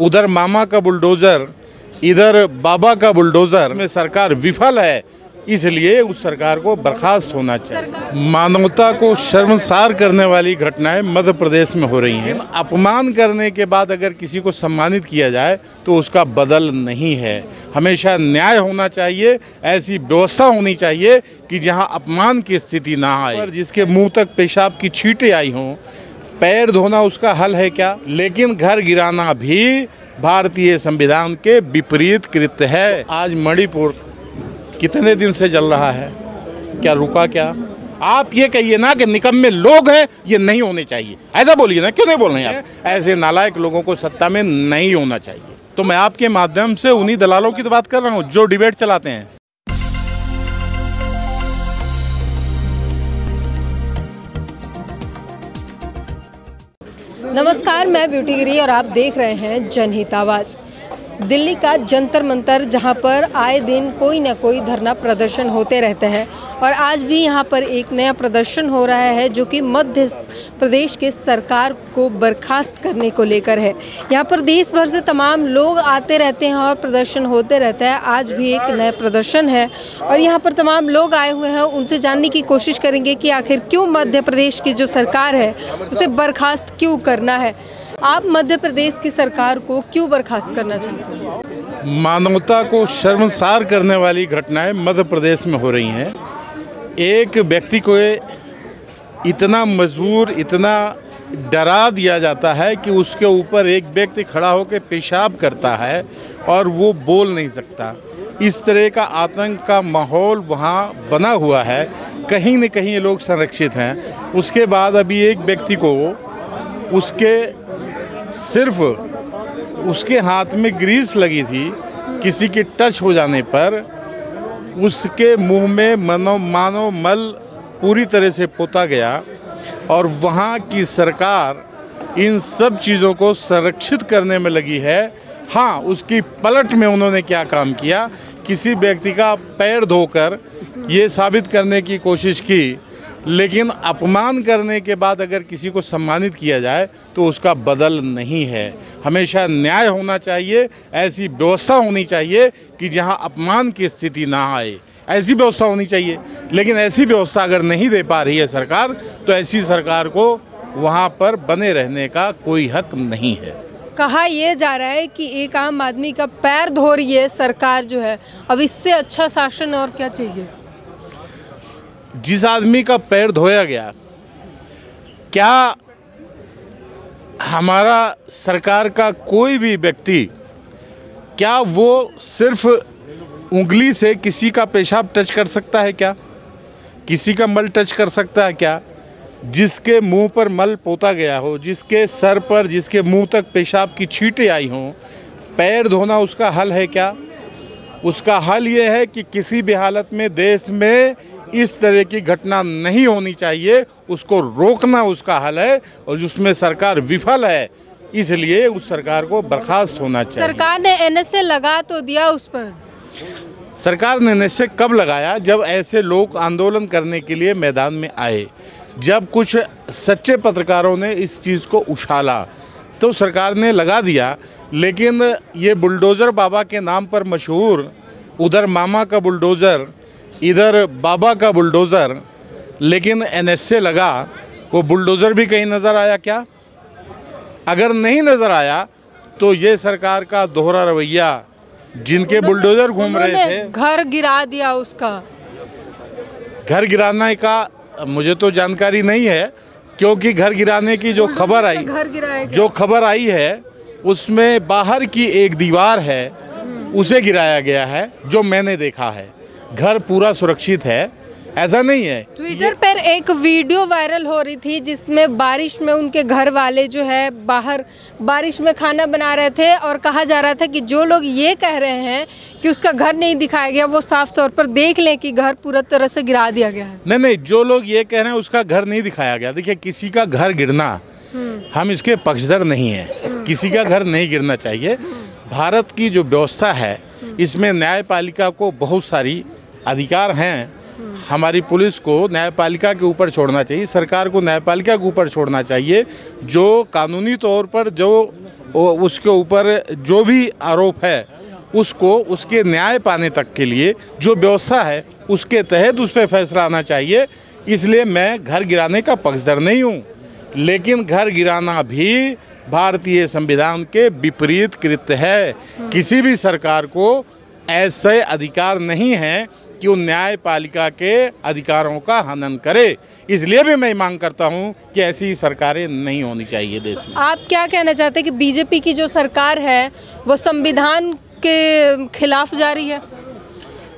उधर मामा का बुलडोजर, इधर बाबा का बुलडोजर में सरकार विफल है, इसलिए उस सरकार को बर्खास्त होना चाहिए। मानवता को शर्मसार करने वाली घटनाएँ मध्य प्रदेश में हो रही हैं। अपमान करने के बाद अगर किसी को सम्मानित किया जाए तो उसका बदल नहीं है। हमेशा न्याय होना चाहिए, ऐसी व्यवस्था होनी चाहिए कि जहाँ अपमान की स्थिति ना आए, जिसके मुँह तक पेशाब की छींटें आई हों पैर धोना उसका हल है क्या? लेकिन घर गिराना भी भारतीय संविधान के विपरीत कृत्य है। आज मणिपुर कितने दिन से जल रहा है? क्या रुका क्या? आप ये कहिए ना कि निकम में लोग हैं, ये नहीं होने चाहिए। ऐसा बोलिए ना, क्यों नहीं बोल रहे हैं आप? ऐसे नालायक लोगों को सत्ता में नहीं होना चाहिए। तो मैं आपके माध्यम से उन्हीं दलालों की तो बात कर रहा हूँ, जो डिबेट चलाते हैं। नमस्कार मैं ब्यूटी गिरी और आप देख रहे हैं जनहित आवाज़। दिल्ली का जंतर मंतर जहाँ पर आए दिन कोई ना कोई धरना प्रदर्शन होते रहते हैं और आज भी यहाँ पर एक नया प्रदर्शन हो रहा है जो कि मध्य प्रदेश के सरकार को बर्खास्त करने को लेकर है। यहाँ पर देश भर से तमाम लोग आते रहते हैं और प्रदर्शन होते रहते हैं। आज भी एक नया प्रदर्शन है और यहाँ पर तमाम लोग आए हुए हैं। उनसे जानने की कोशिश करेंगे कि आखिर क्यों मध्य प्रदेश की जो सरकार है, उसे बर्खास्त क्यों करना है। आप मध्य प्रदेश की सरकार को क्यों बर्खास्त करना चाहते हैं? मानवता को शर्मसार करने वाली घटनाएँ मध्य प्रदेश में हो रही हैं। एक व्यक्ति को इतना मजबूर, इतना डरा दिया जाता है कि उसके ऊपर एक व्यक्ति खड़ा होकर पेशाब करता है और वो बोल नहीं सकता। इस तरह का आतंक का माहौल वहाँ बना हुआ है। कहीं न कहीं ये लोग संरक्षित हैं। उसके बाद अभी एक व्यक्ति को उसके सिर्फ़ उसके हाथ में ग्रीस लगी थी, किसी के टच हो जाने पर, उसके मुँह में मनो, मानो मल पूरी तरह से पोता गया और वहाँ की सरकार इन सब चीज़ों को संरक्षित करने में लगी है। हाँ उसकी पलट में उन्होंने क्या काम किया? किसी व्यक्ति का पैर धोकर ये साबित करने की कोशिश की लेकिन अपमान करने के बाद अगर किसी को सम्मानित किया जाए तो उसका बदल नहीं है। हमेशा न्याय होना चाहिए, ऐसी व्यवस्था होनी चाहिए कि जहाँ अपमान की स्थिति ना आए, ऐसी व्यवस्था होनी चाहिए। लेकिन ऐसी व्यवस्था अगर नहीं दे पा रही है सरकार तो ऐसी सरकार को वहाँ पर बने रहने का कोई हक नहीं है। कहा यह जा रहा है कि एक आम आदमी का पैर धो रही है सरकार जो है। अब इससे अच्छा शासन और क्या चाहिए? जिस आदमी का पैर धोया गया, क्या हमारा सरकार का कोई भी व्यक्ति, क्या वो सिर्फ़ उंगली से किसी का पेशाब टच कर सकता है क्या? किसी का मल टच कर सकता है क्या? जिसके मुँह पर मल पोता गया हो, जिसके सर पर, जिसके मुँह तक पेशाब की छींटें आई हों, पैर धोना उसका हल है क्या? उसका हल ये है कि किसी भी हालत में देश में इस तरह की घटना नहीं होनी चाहिए उसको रोकना उसका हल है और जिसमें सरकार विफल है इसलिए उस सरकार को बर्खास्त होना चाहिए। सरकार ने एनएसए लगा तो दिया उस पर? सरकार ने एनएसए कब लगाया? जब ऐसे लोग आंदोलन करने के लिए मैदान में आए। जब कुछ सच्चे पत्रकारों ने इस चीज़ को उछाला तो सरकार ने लगा दिया लेकिन ये बुलडोज़र बाबा के नाम पर मशहूर उधर मामा का बुलडोज़र इधर बाबा का बुलडोज़र लेकिन एनएसए लगा वो बुलडोज़र भी कहीं नज़र आया क्या? अगर नहीं नज़र आया तो ये सरकार का दोहरा रवैया जिनके बुलडोज़र घूम रहे थे। घर गिरा दिया उसका। घर गिराने का मुझे तो जानकारी नहीं है क्योंकि घर गिराने की जो खबर आई घर जो खबर आई है उसमें बाहर की एक दीवार है उसे गिराया गया है जो मैंने देखा है। घर पूरा सुरक्षित है ऐसा नहीं है। ट्विटर पर एक वीडियो वायरल हो रही थी जिसमें बारिश में उनके घर वाले जो है बाहर बारिश में खाना बना रहे थे और कहा जा रहा था कि जो लोग ये कह रहे हैं कि उसका घर नहीं दिखाया गया वो साफ़ तौर पर देख लें कि घर पूरा तरह से गिरा दिया गया है। नहीं नहीं जो लोग ये कह रहे हैं उसका घर नहीं दिखाया गया। देखिए किसी का घर गिरना हम इसके पक्षधर नहीं है। किसी का घर नहीं गिरना चाहिए। भारत की जो व्यवस्था है इसमें न्यायपालिका को बहुत सारी अधिकार हैं, हमारी पुलिस को न्यायपालिका के ऊपर छोड़ना चाहिए, सरकार को न्यायपालिका के ऊपर छोड़ना चाहिए, जो कानूनी तौर पर जो उसके ऊपर जो भी आरोप है, उसको, उसके न्याय पाने तक के लिए जो व्यवस्था है, उसके तहत उस पर फैसला आना चाहिए। इसलिए मैं घर गिराने का पक्षधर नहीं हूँ, लेकिन घर गिराना भी भारतीय संविधान के विपरीत कृत्य है। किसी भी सरकार को ऐसे अधिकार नहीं है कि वो न्यायपालिका के अधिकारों का हनन करे। इसलिए भी मैं मांग करता हूँ कि ऐसी सरकारें नहीं होनी चाहिए देश में। आप क्या कहना चाहते हैं कि बीजेपी की जो सरकार है वो संविधान के खिलाफ जा रही है?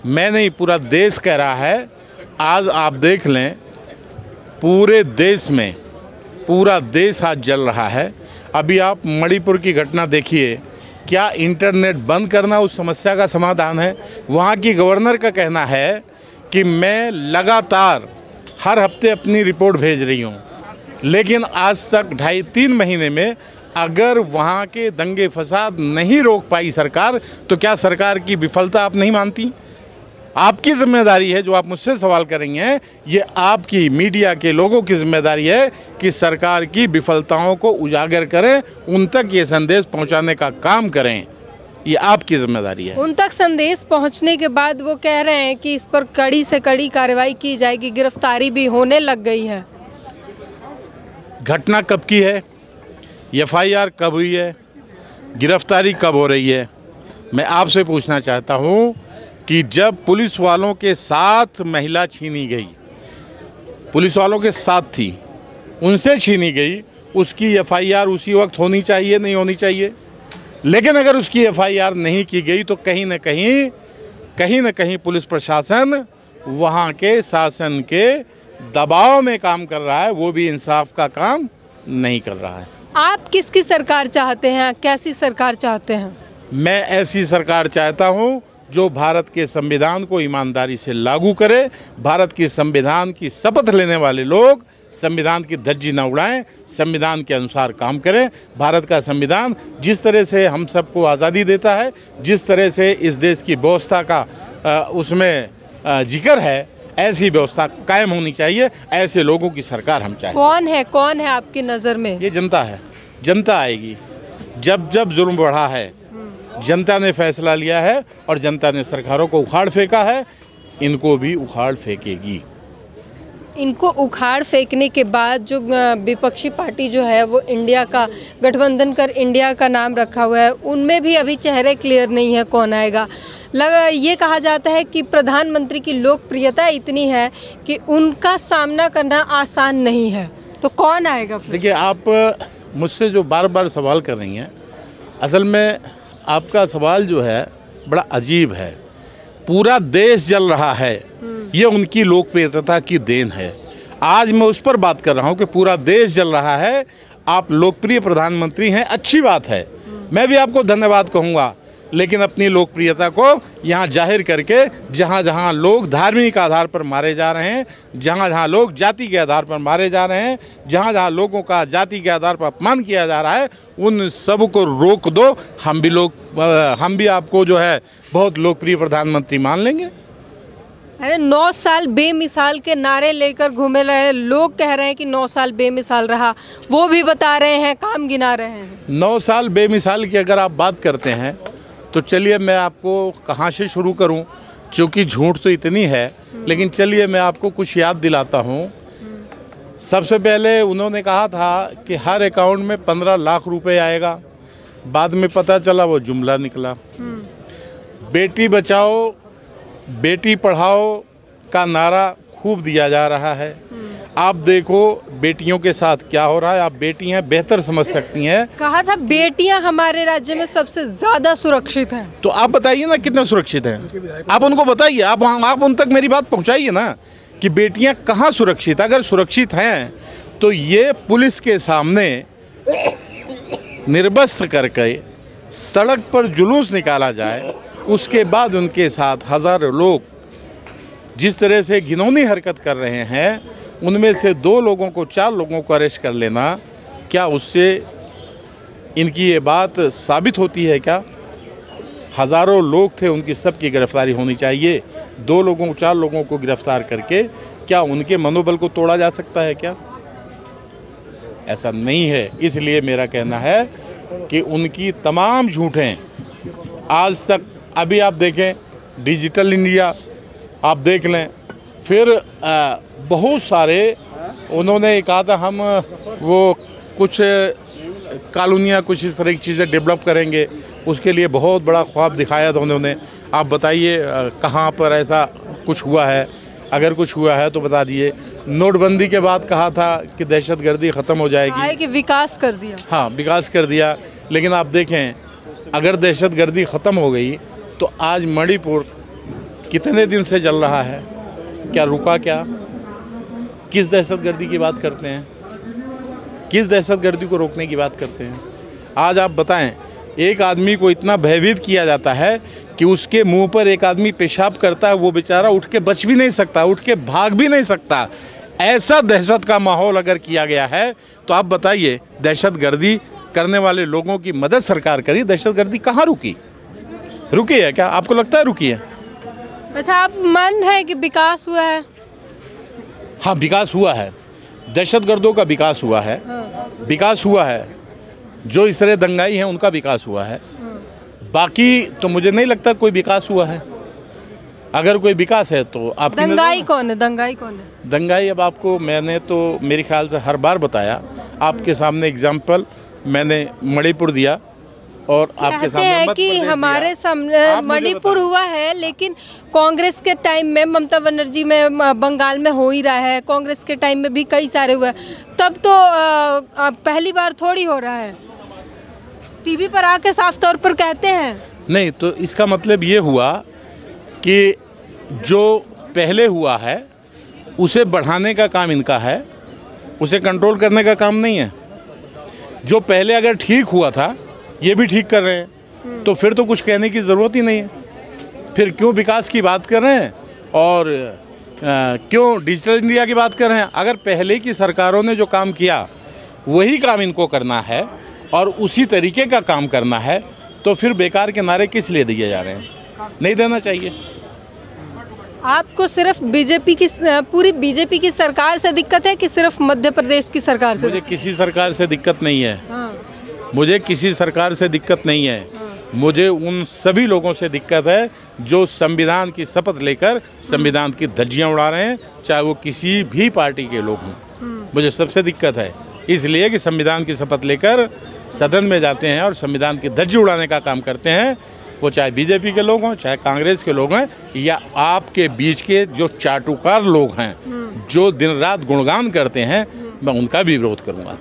मैं नहीं पूरा देश कह रहा है। आज आप देख लें पूरे देश में पूरा देश आज जल रहा है। अभी आप मणिपुर की घटना देखिए क्या इंटरनेट बंद करना उस समस्या का समाधान है? वहाँ की गवर्नर का कहना है कि मैं लगातार हर हफ़्ते अपनी रिपोर्ट भेज रही हूँ। लेकिन आज तक ढाई तीन महीने में अगर वहाँ के दंगे फसाद नहीं रोक पाई सरकार तो क्या सरकार की विफलता आप नहीं मानती? आपकी ज़िम्मेदारी है जो आप मुझसे सवाल करेंगे ये आपकी मीडिया के लोगों की ज़िम्मेदारी है कि सरकार की विफलताओं को उजागर करें उन तक ये संदेश पहुँचाने का काम करें। ये आपकी ज़िम्मेदारी है। उन तक संदेश पहुँचने के बाद वो कह रहे हैं कि इस पर कड़ी से कड़ी कार्रवाई की जाएगी गिरफ्तारी भी होने लग गई है। घटना कब की है? एफआईआर कब हुई है? गिरफ्तारी कब हो रही है? मैं आपसे पूछना चाहता हूँ कि जब पुलिस वालों के साथ महिला छीनी गई पुलिस वालों के साथ थी उनसे छीनी गई उसकी एफआईआर उसी वक्त होनी चाहिए नहीं होनी चाहिए। लेकिन अगर उसकी एफआईआर नहीं की गई तो कहीं ना कहीं कहीं ना कहीं पुलिस प्रशासन वहाँ के शासन के दबाव में काम कर रहा है वो भी इंसाफ का काम नहीं कर रहा है। आप किसकी सरकार चाहते हैं कैसी सरकार चाहते हैं? मैं ऐसी सरकार चाहता हूँ जो भारत के संविधान को ईमानदारी से लागू करे भारत की संविधान की शपथ लेने वाले लोग संविधान की धज्जी न उड़ाएँ संविधान के अनुसार काम करें। भारत का संविधान जिस तरह से हम सबको आज़ादी देता है जिस तरह से इस देश की व्यवस्था का उसमें ज़िक्र है ऐसी व्यवस्था कायम होनी चाहिए ऐसे लोगों की सरकार हम चाहें। कौन है कौन है आपकी नज़र में? ये जनता है जनता आएगी। जब जब जुर्म बढ़ा है जनता ने फैसला लिया है और जनता ने सरकारों को उखाड़ फेंका है इनको भी उखाड़ फेंकेगी। इनको उखाड़ फेंकने के बाद जो विपक्षी पार्टी जो है वो इंडिया का गठबंधन कर इंडिया का नाम रखा हुआ है उनमें भी अभी चेहरे क्लियर नहीं है कौन आएगा। लगा ये कहा जाता है कि प्रधानमंत्री की लोकप्रियता इतनी है कि उनका सामना करना आसान नहीं है। तो कौन आएगा देखिए आप मुझसे जो बार बार सवाल कर रही हैं असल में आपका सवाल जो है, बड़ा अजीब है। पूरा देश जल रहा है। ये उनकी लोकप्रियता की देन है। आज मैं उस पर बात कर रहा हूँ कि पूरा देश जल रहा है। आप लोकप्रिय प्रधानमंत्री हैं, अच्छी बात है। मैं भी आपको धन्यवाद कहूँगा। लेकिन अपनी लोकप्रियता को यहाँ ज़ाहिर करके जहाँ जहाँ लोग धार्मिक आधार पर मारे जा रहे हैं जहाँ जहाँ लोग जाति के आधार पर मारे जा रहे हैं जहाँ जहाँ लोगों का जाति के आधार पर अपमान किया जा रहा है उन सबको रोक दो। हम भी लोग हम भी आपको जो है बहुत लोकप्रिय प्रधानमंत्री मान लेंगे। अरे नौ साल बेमिसाल के नारे लेकर घूमे रहे लोग कह रहे हैं कि नौ साल बेमिसाल रहा। वो भी बता रहे हैं काम गिना रहे हैं। नौ साल बेमिसाल की अगर आप बात करते हैं तो चलिए मैं आपको कहाँ से शुरू करूँ? क्योंकि झूठ तो इतनी है, लेकिन चलिए मैं आपको कुछ याद दिलाता हूँ। सबसे पहले उन्होंने कहा था कि हर अकाउंट में पंद्रह लाख रुपए आएगा। बाद में पता चला वो जुमला निकला। बेटी बचाओ, बेटी पढ़ाओ का नारा खूब दिया जा रहा है। आप देखो बेटियों के साथ क्या हो रहा है। आप बेटी हैं बेहतर समझ सकती हैं। कहा था बेटियाँ हमारे राज्य में सबसे ज़्यादा सुरक्षित हैं। तो आप बताइए ना कितना सुरक्षित हैं। आप उनको बताइए आप आप उन तक मेरी बात पहुंचाइए ना कि बेटियाँ कहाँ सुरक्षित अगर सुरक्षित हैं तो ये पुलिस के सामने निर्बस्त करके सड़क पर जुलूस निकाला जाए। उसके बाद उनके साथ हज़ारों लोग जिस तरह से घिनौनी हरकत कर रहे हैं उनमें से दो लोगों को, चार लोगों को अरेस्ट कर लेना, क्या उससे इनकी ये बात साबित होती है क्या? हज़ारों लोग थे, उनकी सबकी गिरफ्तारी होनी चाहिए। दो लोगों, चार लोगों को गिरफ़्तार करके, क्या उनके मनोबल को तोड़ा जा सकता है क्या? ऐसा नहीं है। इसलिए मेरा कहना है कि उनकी तमाम झूठें, आज तक, अभी आप देखें, डिजिटल इंडिया, आप देख लें फिर बहुत सारे उन्होंने कहा था हम वो कुछ कॉलोनियाँ कुछ इस तरह की चीज़ें डेवलप करेंगे। उसके लिए बहुत बड़ा ख्वाब दिखाया था उन्होंने। आप बताइए कहाँ पर ऐसा कुछ हुआ है? अगर कुछ हुआ है तो बता दिए। नोटबंदी के बाद कहा था कि दहशत गर्दी ख़त्म हो जाएगी। कि विकास कर दिया। हाँ विकास कर दिया। लेकिन आप देखें अगर दहशत गर्दी ख़त्म हो गई तो आज मणिपुर कितने दिन से जल रहा है? क्या रुका क्या? किस दहशत गर्दी की बात करते हैं? किस दहशत गर्दी को रोकने की बात करते हैं? आज आप बताएँ, एक आदमी को इतना भयभीत किया जाता है कि उसके मुँह पर एक आदमी पेशाब करता है, वो बेचारा उठ के बच भी नहीं सकता, उठ के भाग भी नहीं सकता। ऐसा दहशत का माहौल अगर किया गया है तो आप बताइए दहशत गर्दी करने वाले लोगों की मदद सरकार करी? दहशत गर्दी कहाँ रुकी? रुकी है क्या? आपको लगता है रुकी है? अच्छा आप मान रहे हैं कि विकास हुआ है? हाँ विकास हुआ है। दहशत गर्दों का विकास हुआ है। हाँ। विकास हुआ है। जो इस तरह दंगाई हैं उनका विकास हुआ है। बाकी तो मुझे नहीं लगता कोई विकास हुआ है। अगर कोई विकास है तो आप दंगाई कौन है? दंगाई कौन है? दंगाई अब आपको मैंने तो मेरे ख्याल से हर बार बताया। आपके सामने एग्ज़ाम्पल मैंने मणिपुर दिया। और आपके सामने हैं कि हमारे सामने मणिपुर हुआ है लेकिन कांग्रेस के टाइम में ममता बनर्जी में बंगाल में हो ही रहा है कांग्रेस के टाइम में भी कई सारे हुए। तब तो आ, पहली बार थोड़ी हो रहा है। टीवी पर आके साफ़ तौर पर कहते हैं। नहीं तो इसका मतलब ये हुआ कि जो पहले हुआ है उसे बढ़ाने का काम इनका है उसे कंट्रोल करने का काम नहीं है। जो पहले अगर ठीक हुआ था ये भी ठीक कर रहे हैं। तो फिर तो कुछ कहने की ज़रूरत ही नहीं है। फिर क्यों विकास की बात कर रहे हैं? और आ, क्यों डिजिटल इंडिया की बात कर रहे हैं? अगर पहले की सरकारों ने जो काम किया वही काम इनको करना है और उसी तरीके का काम करना है तो फिर बेकार के नारे किस लिए दिए जा रहे हैं? नहीं देना चाहिए। आपको सिर्फ़ बीजेपी की पूरी बीजेपी की सरकार से दिक्कत है कि सिर्फ़ मध्य प्रदेश की सरकार से मुझे किसी सरकार से दिक्कत नहीं है। हाँ। मुझे किसी सरकार से दिक्कत नहीं है। मुझे उन सभी लोगों से दिक्कत है जो संविधान की शपथ लेकर संविधान की धज्जियाँ उड़ा रहे हैं, चाहे वो किसी भी पार्टी के लोग हों। मुझे सबसे दिक्कत है। इसलिए कि संविधान की शपथ लेकर सदन में जाते हैं और संविधान की धज्जी उड़ाने का काम करते हैं। वो चाहे बीजेपी के लोग हों, चाहे कांग्रेस के लोग हैं, या आपके बीच के जो चाटुकार लोग हैं, जो दिन रात गुणगान करते हैं, मैं उनका भी विरोध करूँगा।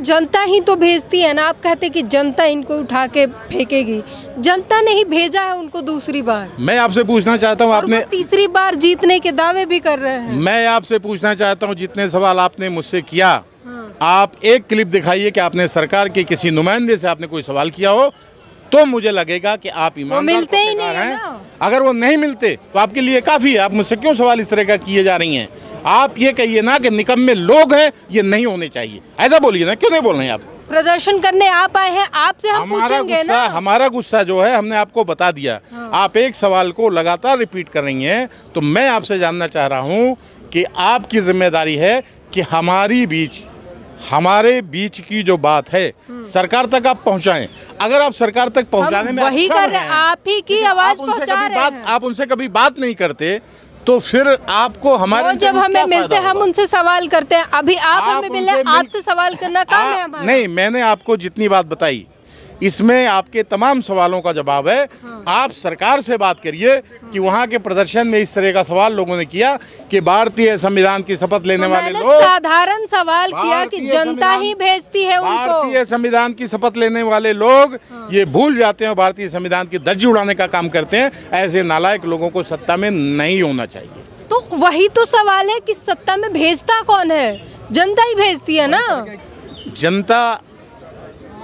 जनता ही तो भेजती है ना। आप कहते कि जनता इनको उठा के फेंकेगी। जनता ने ही भेजा है उनको दूसरी बार। मैं आपसे पूछना चाहता हूँ आपने तीसरी बार जीतने के दावे भी कर रहे हैं। मैं आपसे पूछना चाहता हूँ जितने सवाल आपने मुझसे किया हाँ। आप एक क्लिप दिखाइए कि आपने सरकार के किसी नुमाइंदे से आपने कोई सवाल किया हो तो मुझे लगेगा कि आप ईमानदार मिलते ही नहीं है अगर वो नहीं मिलते तो आपके लिए काफ़ी है। आप मुझसे क्यों सवाल इस तरह का किए जा रही हैं? आप ये कहिए ना कि निकम में लोग हैं ये नहीं होने चाहिए। ऐसा बोलिए ना क्यों नहीं बोल रहे हैं आप? प्रदर्शन करने आप आए हैं आपसे हम हमारा गुस्सा हमारा गुस्सा जो है हमने आपको बता दिया। हाँ। आप एक सवाल को लगातार रिपीट कर रही हैं तो मैं आपसे जानना चाह रहा हूँ कि आपकी ज़िम्मेदारी है कि हमारी बीच हमारे बीच की जो बात है हम्म। सरकार तक आप पहुंचाएँ। अगर आप सरकार तक पहुँचाने में वही अच्छा कर रहे हैं आप ही की आवाज़ पहुँचा रहे हैं। आप उनसे कभी बात नहीं करते तो फिर आपको हमारे जब हमें मिलते हैं हम उनसे सवाल करते हैं। अभी आप, आप हमें मिले आपसे सवाल करना काम है नहीं मैंने आपको जितनी बात बताई इसमें आपके तमाम सवालों का जवाब है। हाँ। आप सरकार से बात करिए कि वहाँ के प्रदर्शन में इस तरह का सवाल लोगों ने किया कि भारतीय संविधान की शपथ लेने तो वाले लोग साधारण सवाल किया कि जनता ही भेजती है उनको। भारतीय संविधान की शपथ लेने वाले लोग हाँ। ये भूल जाते हैं भारतीय संविधान की दर्जी उड़ाने का काम करते हैं। ऐसे नालायक लोगों को सत्ता में नहीं होना चाहिए। तो वही तो सवाल है कि सत्ता में भेजता कौन है? जनता ही भेजती है ना? जनता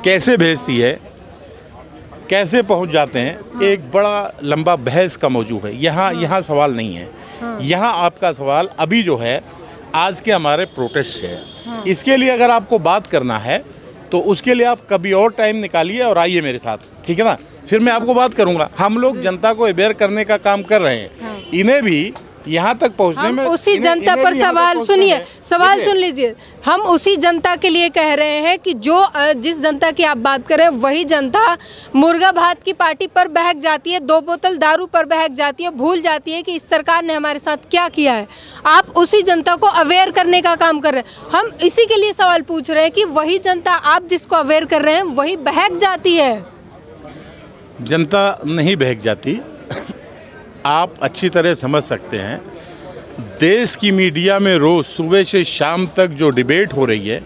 कैसे भेजती है कैसे पहुँच जाते हैं हाँ। एक बड़ा लंबा बहस का मौजू है यहाँ हाँ। यहाँ सवाल नहीं है हाँ। यहाँ आपका सवाल अभी जो है आज के हमारे प्रोटेस्ट है हाँ। इसके लिए अगर आपको बात करना है तो उसके लिए आप कभी और टाइम निकालिए और आइए मेरे साथ ठीक है ना फिर मैं आपको बात करूँगा हम लोग जनता को अवेयर करने का काम कर रहे हैं हाँ। इन्हें भी यहाँ तक पहुँचने में उसी जनता पर सवाल सुनिए सवाल सुन लीजिए। हम उसी जनता के लिए कह रहे हैं कि जो जिस जनता की आप बात करें वही जनता मुर्गा भात की पार्टी पर बहक जाती है दो बोतल दारू पर बहक जाती है भूल जाती है कि इस सरकार ने हमारे साथ क्या किया है। आप उसी जनता को अवेयर करने का काम कर रहे हैं। हम इसी के लिए सवाल पूछ रहे हैं कि वही जनता आप जिसको अवेयर कर रहे हैं वही बहक जाती है। जनता नहीं बहक जाती। आप अच्छी तरह समझ सकते हैं। देश की मीडिया में रोज सुबह से शाम तक जो डिबेट हो रही है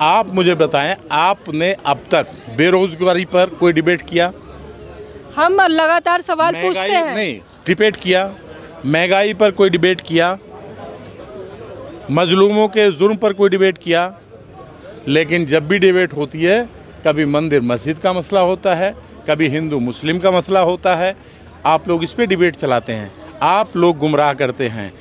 आप मुझे बताएँ आपने अब तक बेरोजगारी पर कोई डिबेट किया? हम लगातार सवाल पूछते हैं। नहीं डिबेट किया। महँगाई पर कोई डिबेट किया? मजलूमों के जुर्म पर कोई डिबेट किया? लेकिन जब भी डिबेट होती है कभी मंदिर मस्जिद का मसला होता है कभी हिंदू मुस्लिम का मसला होता है आप लोग इस पर डिबेट चलाते हैं। आप लोग गुमराह करते हैं।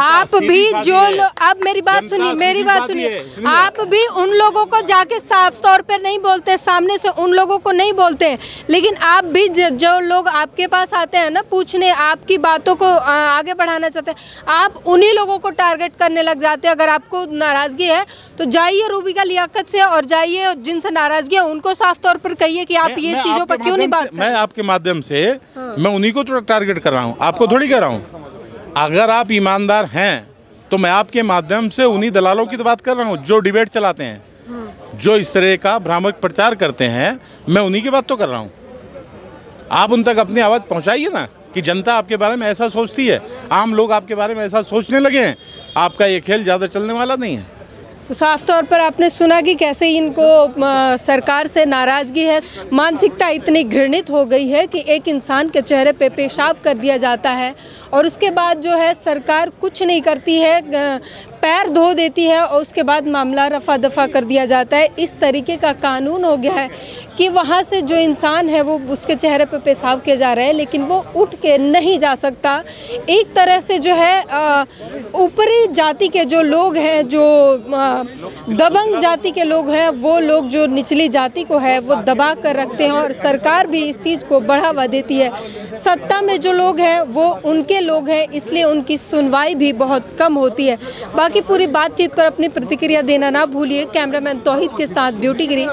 आप भी जो है। लोग आप मेरी बात सुनिए मेरी बात सुनिए। आप भी उन लोगों को जाके साफ़ तौर पर नहीं बोलते सामने से उन लोगों को नहीं बोलते। लेकिन आप भी जो लोग आपके पास आते हैं ना पूछने आपकी बातों को आगे बढ़ाना चाहते हैं आप उन्हीं लोगों को टारगेट करने लग जाते हैं। अगर आपको नाराज़गी है तो जाइए रूबी का लियाकत से और जाइए जिनसे नाराज़गी है उनको साफ़ तौर पर कहिए कि आप ये चीज़ों पर क्यों नहीं बात मैं आपके माध्यम से मैं उन्हीं को तो टारगेट कर रहा हूँ। आपको थोड़ी कह रहा हूँ। अगर आप ईमानदार हैं तो मैं आपके माध्यम से उन्हीं दलालों की तो बात कर रहा हूँ, जो डिबेट चलाते हैं, जो इस तरह का भ्रामक प्रचार करते हैं, मैं उन्हीं की बात तो कर रहा हूँ। आप उन तक अपनी आवाज़ पहुँचाइए ना कि जनता आपके बारे में ऐसा सोचती है, आम लोग आपके बारे में ऐसा सोचने लगे हैं, आपका ये खेल ज़्यादा चलने वाला नहीं है। तो साफ़ तौर पर आपने सुना कि कैसे इनको सरकार से नाराज़गी है। मानसिकता इतनी घृणित हो गई है कि एक इंसान के चेहरे पे पेशाब कर दिया जाता है। और उसके बाद जो है सरकार कुछ नहीं करती है पैर धो देती है और उसके बाद मामला रफा दफ़ा कर दिया जाता है। इस तरीके का कानून हो गया है कि वहाँ से जो इंसान है, वो उसके चेहरे पे पेशाब किया जा रहा है, लेकिन वो उठ के नहीं जा सकता। एक तरह से जो है ऊपरी जाति के जो लोग हैं, जो दबंग जाति के लोग हैं, वो लोग जो निचली जाति को है, वो दबा कर रखते हैं और सरकार भी इस चीज़ को बढ़ावा देती है। सत्ता में जो लोग हैं, वो उनके लोग हैं, इसलिए उनकी सुनवाई भी बहुत कम होती है। बाकी पूरी बातचीत पर अपनी प्रतिक्रिया देना ना भूलिए। कैमरामैन तोहित के साथ ब्यूटी गिरी